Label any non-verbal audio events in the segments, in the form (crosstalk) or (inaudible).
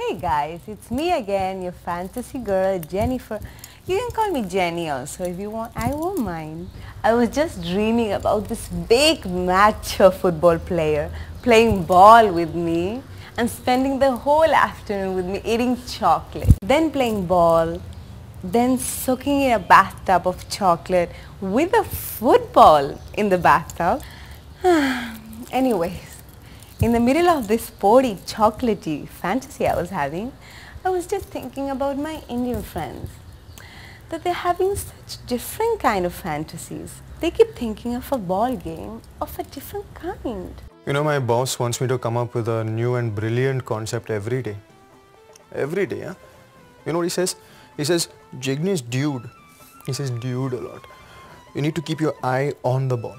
Hey guys, it's me again, your fantasy girl, Jennifer. You can call me Jenny also if you want, I won't mind. I was just dreaming about this big macho football player playing ball with me and spending the whole afternoon with me eating chocolate. Then playing ball, then soaking in a bathtub of chocolate with a football in the bathtub. (sighs) Anyways, in the middle of this sporty, chocolatey fantasy I was having, I was just thinking about my Indian friends. That they're having such different kind of fantasies. They keep thinking of a ball game of a different kind. You know, my boss wants me to come up with a new and brilliant concept every day. Every day, huh? You know what he says? He says, Jignesh, dude. He says dude a lot. You need to keep your eye on the ball.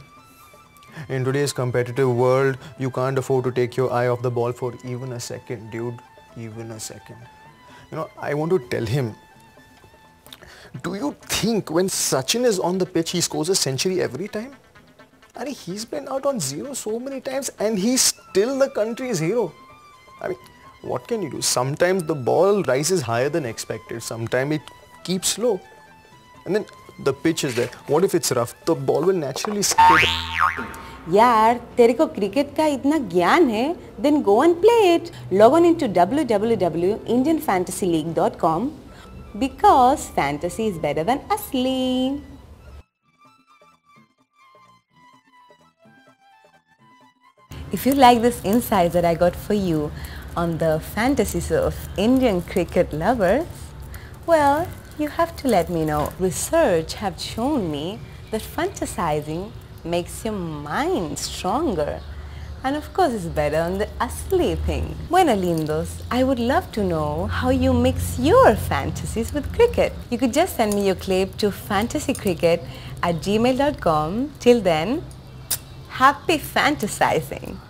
In today's competitive world, you can't afford to take your eye off the ball for even a second, dude. Even a second. You know, I want to tell him, do you think when Sachin is on the pitch, he scores a century every time? I mean, he's been out on zero so many times and he's still the country's hero. I mean, what can you do? Sometimes the ball rises higher than expected. Sometimes it keeps low. And then the pitch is there. What if it's rough? The ball will naturally skid. यार तेरे को cricket का इतना ज्ञान है then go and play it log on into www.indianfantasyleague.com because fantasy is better than asli If you like this insight that I got for you on the fantasies of Indian cricket lovers, well, you have to let me know. Research have shown me that fantasizing makes your mind stronger. And of course, it's better on the asli thing. Bueno, lindos, I would love to know how you mix your fantasies with cricket. You could just send me your clip to fantasycricket at gmail.com. Till then, happy fantasizing.